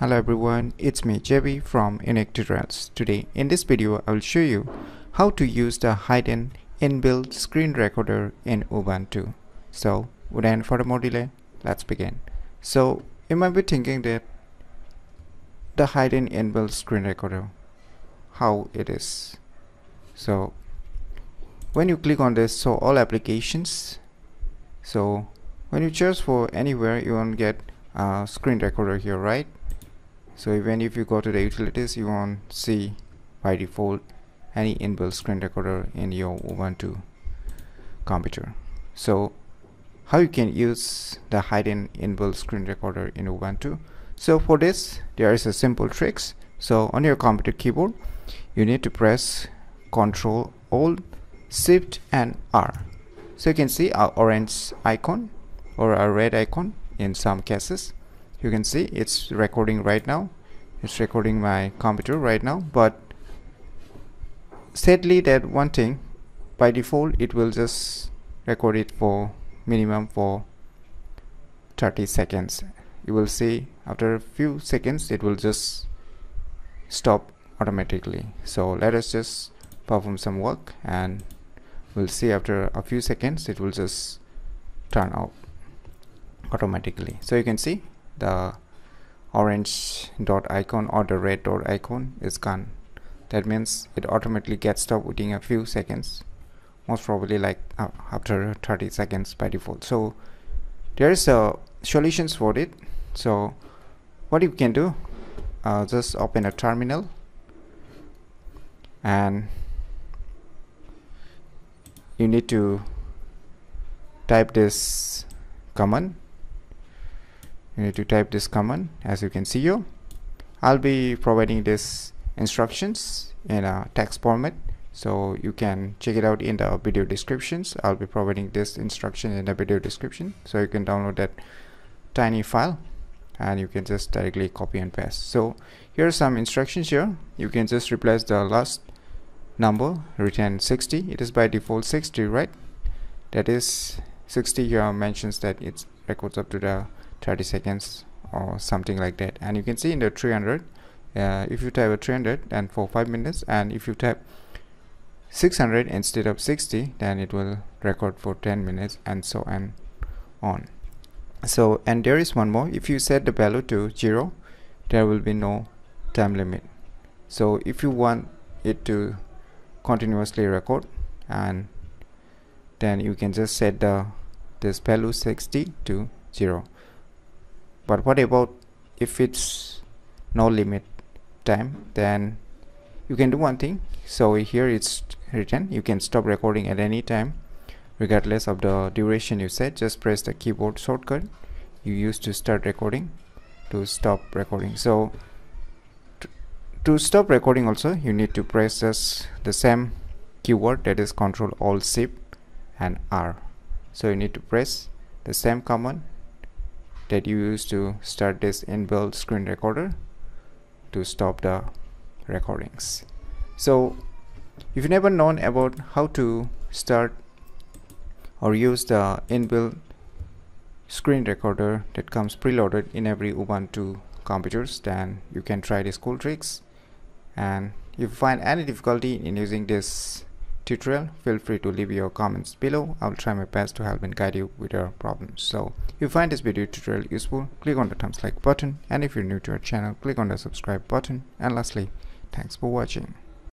Hello everyone, it's me JB from Unique. Today in this video I will show you how to use the hidden inbuilt screen recorder in Ubuntu. So without further more delay, let's begin. So you might be thinking that the hidden inbuilt screen recorder, how it is. So when you click on this, so all applications, so when you search for anywhere you won't get a screen recorder here right so even if you go to the utilities you won't see by default any inbuilt screen recorder in your Ubuntu computer. So how you can use the hidden inbuilt screen recorder in Ubuntu? So for this there is a simple tricks. So on your computer keyboard you need to press Ctrl Alt Shift and R. So you can see our orange icon or a red icon in some cases you can see it's recording right now. It's recording my computer right now. But sadly that one thing by default it will just record it for minimum for 30 seconds. You will see after a few seconds it will just stop automatically. So let us just perform some work and we'll see after a few seconds it will just turn off automatically. So you can see the orange dot icon or the red dot icon is gone. That means it automatically gets stopped within a few seconds most probably like uh, after 30 seconds by default. So there is a solutions for it. So what you can do uh, just open a terminal and you need to type this command you need to type this command as you can see here. I'll be providing this instructions in a text format so you can check it out in the video descriptions. I'll be providing this instruction in the video description so you can download that tiny file and you can just directly copy and paste. So here are some instructions here. You can just replace the last number return 60 it is by default 60 right? That is 60 here mentions that it records up to the 30 seconds or something like that. And you can see in the 300 uh, if you type a 300 and for 5 minutes. And if you type 600 instead of 60 then it will record for 10 minutes and so on on. So and there is one more. If you set the value to 0 there will be no time limit. So if you want it to continuously record and then you can just set the this value 60 to 0 but what about if it's no limit time then you can do one thing. So here it's written you can stop recording at any time regardless of the duration you set. Just press the keyboard shortcut you use to start recording to stop recording. So to stop recording also you need to press just the same keyword that is control alt shift and r. So you need to press the same command that you use to start this inbuilt screen recorder to stop the recordings. So if you've never known about how to start or use the inbuilt screen recorder that comes preloaded in every Ubuntu computers then you can try these cool tricks. And if you find any difficulty in using this tutorial feel free to leave your comments below. I will try my best to help and guide you with your problems. So if you find this video tutorial useful click on the thumbs like button. And if you're new to our channel click on the subscribe button. And lastly thanks for watching